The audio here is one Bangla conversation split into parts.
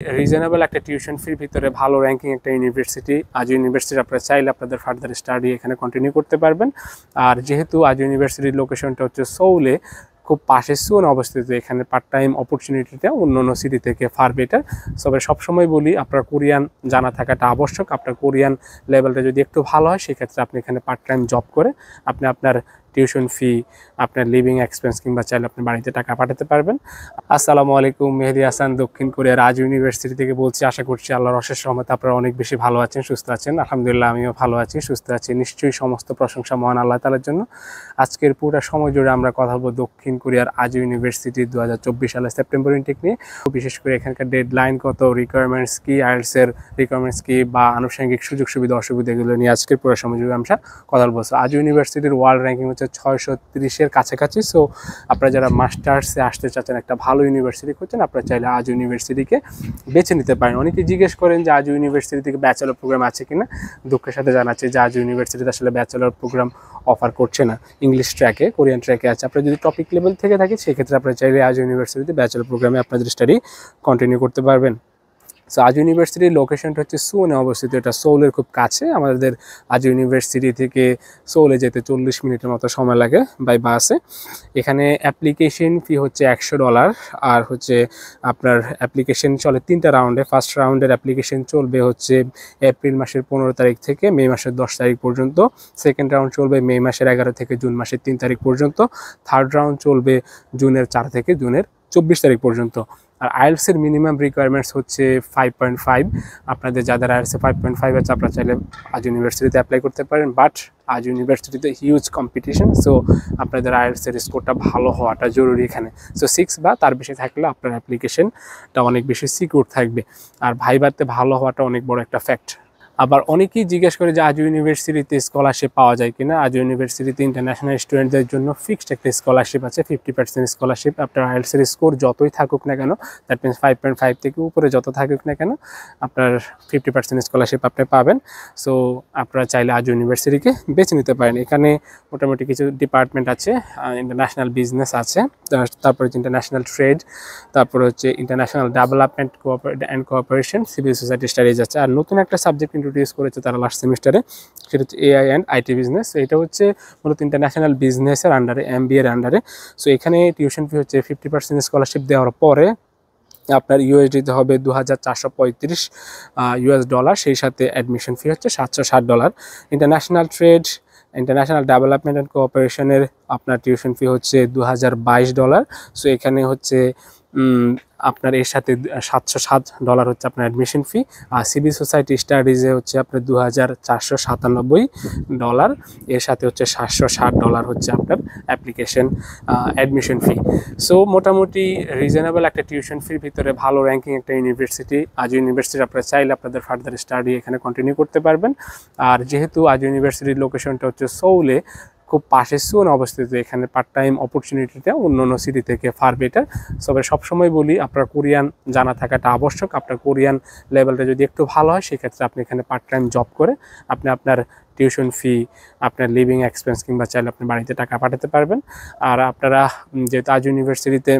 রিজনেবল একটা টিউশন ফির ভিতরে ভালো র্যাঙ্কিং একটা ইউনিভার্সিটি আজ ইউনিভার্সিটি আপনারা চাইলে আপনাদের ফার্দার স্টাডি এখানে কন্টিনিউ করতে পারবেন। আর যেহেতু আজ ইউনিভার্সিটির লোকেশনটা হচ্ছে সৌলে খুব পাশে সুন অবস্থিত, এখানে পার্ট টাইম অপরচুনিটিটা অন্য অন্য সিটি থেকে ফার বেটার তবে সবসময় বলি, আপনার কোরিয়ান জানা থাকাটা আবশ্যক। আপনার কোরিয়ান লেভেলটা যদি একটু ভালো হয়, সেক্ষেত্রে আপনি এখানে পার্ট টাইম জব করে আপনি আপনার টিউশন ফি আপনার লিভিং এক্সপেন্স কিংবা চাইলে আপনি বাড়িতে টাকা পাঠাতে পারবেন। আসসালামু আলাইকুম, মেহেদি হাসান, দক্ষিণ কোরিয়ার রাজ ইউনিভার্সিটি থেকে বলছি, আশা করছি আল্লাহর অশেষ রহমতে আপনারা অনেক বেশি ভালো আছেন, সুস্থ আছেন। আলহামদুলিল্লাহ, আমিও ভালো আছি, সুস্থ আছি। নিশ্চয়ই সমস্ত প্রশংসা মহান আল্লাহ তালার জন্য। আজকের পুরো সময় জুড়ে আমরা কথা বলব দক্ষিণ কোরিয়ার আজ ইউনিভার্সিটি দু সালের সেপ্টেম্বর ইনটেক নিয়ে। বিশেষ করে এখানকার ডেড লাইন কত রিকোয়ারমেন্টস কি আইএলসের রিকোয়ারমেন্টস কি, বা আনুষঙ্গিক সুযোগ সুবিধা অসুবিধা এগুলো নিয়ে আজকের পুরো সময় জুড়ে আমরা কথা বলব। আজ ইউনিভার্সিটির ওয়ার্ল্ড র্যাঙ্কিং হচ্ছে ছয়শো তিরিশের কাছাকাছি। সো আপনারা যারা মাস্টার্সে আসতে চাচ্ছেন, একটা ভালো ইউনিভার্সিটি করছেন আপনারা চাইলে আজ ইউনিভার্সিটিকে বেছে নিতে পারেন। অনেকে জিজ্ঞেস করেন যে, আজ ইউনিভার্সিটি থেকে ব্যাচেলর প্রোগ্রাম আছে কিনা? দুঃখের সাথে জানাচ্ছি যে, আজ ইউনিভার্সিটিতে আসলে ব্যাচেলর প্রোগ্রাম অফার করছে না। ইংলিশ ট্র্যাকে কোরিয়ান ট্র্যাকে আছে। আপনারা যদি টপিক লেভেল থেকে থাকে সেক্ষেত্রে আপনারা চাইলে আজ ইউনিভার্সিটিতে ব্যাচেলর প্রোগ্রামে আপনাদের স্টাডি কন্টিনিউ করতে পারবেন। সো আজ ইউনিভার্সিটির লোকেশনটা হচ্ছে সোনে অবস্থিত এটা সোলের খুব কাছে। আমাদের আজ ইউনিভার্সিটি থেকে সোলে যেতে চল্লিশ মিনিটের মতো সময় লাগে বাই বাসে এখানে অ্যাপ্লিকেশন ফি হচ্ছে একশো ডলার আর হচ্ছে আপনার অ্যাপ্লিকেশন চলে তিনটা রাউন্ডে ফার্স্ট রাউন্ডের অ্যাপ্লিকেশন চলবে হচ্ছে এপ্রিল মাসের পনেরো তারিখ থেকে মে মাসের দশ তারিখ পর্যন্ত। সেকেন্ড রাউন্ড চলবে মে মাসের এগারো থেকে জুন মাসের তিন তারিখ পর্যন্ত। থার্ড রাউন্ড চলবে জুনের চার থেকে জুনের চব্বিশ তারিখ পর্যন্ত। আর আইএলসের মিনিমাম রিকোয়ারমেন্টস হচ্ছে ফাইভ পয়েন্ট ফাইভ আপনাদের যাদের আইএলসে ফাইভ পয়েন্ট ফাইভ আছে, আপনারা চাইলে আজ ইউনিভার্সিটিতে অ্যাপ্লাই করতে পারেন। বাট আজ ইউনিভার্সিটিতে হিউজ কম্পিটিশন সো আপনাদের আইএলসের স্কোরটা ভালো হওয়াটা জরুরি এখানে। সো সিক্স বা তার বেশি থাকলে আপনার অ্যাপ্লিকেশনটা অনেক বেশি সিকিউর থাকবে। আর ভাইবাতে ভালো হওয়াটা অনেক বড় একটা ফ্যাক্ট আবার অনেকেই জিজ্ঞেস করে যে আজ ইউনিভার্সিটিতে স্কলারশিপ পাওয়া যায় কিনা? আজ ইউনিভার্সিটিতে ইন্টারন্যাশনাল স্টুডেন্টদের জন্য ফিক্সড একটা স্কলারশিপ আছে ফিফটি পার্সেন্ট স্কলারশিপ আপনার আইএলসের স্কোর যতই থাকুক না কেন that means five point five থেকে উপরে যত থাকুক না কেন, আপনার ফিফটি পার্সেন্ট স্কলারশিপ আপনি পাবেন। সো আপনারা চাইলে আজ ইউনিভার্সিটিকে বেছে নিতে পারেন। এখানে মোটামুটি কিছু ডিপার্টমেন্ট আছে ইন্টারন্যাশনাল বিজনেস আছে তারপরে হচ্ছে ইন্টারন্যাশনাল ট্রেড তারপর হচ্ছে international development কোঅপারে and cooperation civil society studies আছে। আর নতুন একটা সাবজেক্ট ইন্ট্রোডিউস করেছে তারা লাস্ট সেমিস্টারে সেটা হচ্ছে এআই অ্যান্ড আইটি বিজনেস এটা হচ্ছে মূলত ইন্টারন্যাশনাল বিজনেসের আন্ডারে এম বি এর আন্ডারে সো এখানে টিউশন ফি হচ্ছে ফিফটি পার্সেন্ট স্কলারশিপ দেওয়ার পরে আপনার ইউএসডিতে হবে দু হাজার চারশো পঁয়ত্রিশ ইউএস ডলার সেই সাথে অ্যাডমিশন ফি হচ্ছে সাতশো ষাট dollar international trade international development and কোঅপারেশনের আপনার টিউশন ফি হচ্ছে দু হাজার বাইশ ডলার সো এখানে হচ্ছে আপনার এর সাথে সাতশো সাত ডলার হচ্ছে আপনার অ্যাডমিশন ফি আর সিভিল সোসাইটি স্টাডিজে হচ্ছে আপনার দু হাজার চারশো সাতানব্বই ডলার এর সাথে হচ্ছে সাতশো ষাট ডলার হচ্ছে আপনার অ্যাপ্লিকেশন অ্যাডমিশন ফি সো মোটামুটি রিজনেবল একটা টিউশন ফির ভিতরে ভালো র্যাঙ্কিং একটা ইউনিভার্সিটি আজ ইউনিভার্সিটি আপনারা চাইলে আপনাদের ফার্দার স্টাডি এখানে কন্টিনিউ করতে পারবেন। আর যেহেতু আজ ইউনিভার্সিটির লোকেশনটা হচ্ছে সৌলে খুব পাশে সুন অবস্থিত এখানে পার্ট টাইম অপরচুনিটিটা অন্য অন্য সিটি থেকে ফার বেটার তবে সবসময় বলি, আপনার কোরিয়ান জানা থাকাটা আবশ্যক। আপনার কোরিয়ান লেভেলটা যদি একটু ভালো হয়, সেক্ষেত্রে আপনি এখানে পার্ট টাইম জব করে আপনি আপনার টিউশন ফি আপনার লিভিং এক্সপেন্স কিংবা চাইলে আপনি বাড়িতে টাকা পাঠাতে পারবেন। আর আপনারা যেহেতু আজ ইউনিভার্সিটিতে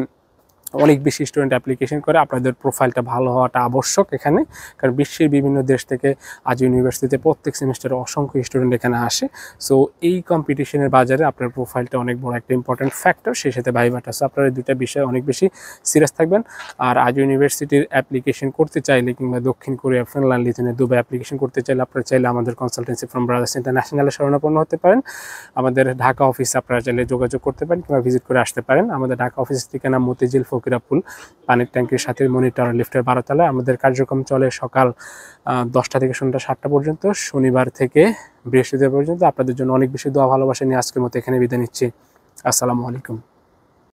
অনেক বেশি স্টুডেন্ট অ্যাপ্লিকেশন করে, আপনাদের প্রোফাইলটা ভালো হওয়াটা আবশ্যক এখানে। কারণ বিশ্বের বিভিন্ন দেশ থেকে আজ ইউনিভার্সিটিতে প্রত্যেক সেমিস্টারে অসংখ্য স্টুডেন্ট এখানে আসে। সো এই কম্পিটিশনের বাজারে আপনার প্রোফাইলটা অনেক বড় একটা ইম্পর্টেন্ট ফ্যাক্টর সেই সাথে ভাইবাটা সো আপনারা দুটা বিষয়ে অনেক বেশি সিরিয়াস থাকবেন। আর আজ ইউনিভার্সিটির অ্যাপ্লিকেশন করতে চাইলে কিংবা দক্ষিণ কোরিয়া ফিনল্যান্ড লিথুনে দুবাই অ্যাপ্লিকেশন করতে চাইলে আপনারা চাইলে আমাদের কনসালটেন্সি ফ্রম ব্রাদার্স ইন্টারন্যাশনালে শরণাপন্ন হতে পারেন। আমাদের ঢাকা অফিসে আপনারা চাইলে যোগাযোগ করতে পারেন কিংবা ভিজিট করে আসতে পারেন। আমাদের ঢাকা অফিস ঠিকানা মতিঝিল ফকিরাপুল পানির ট্যাঙ্কির সাথে মনিটর লিফটের বারোতলায়। আমাদের কার্যক্রম চলে সকাল দশটা থেকে সন্ধ্যা সাতটা পর্যন্ত। শনিবার থেকে বৃহস্পতিবার পর্যন্ত। আপনাদের জন্য অনেক বেশি দোয়া, ভালোবাসা নিয়ে আজকের মতো এখানে বিদায় নিচ্ছি। আসসালামু আলাইকুম।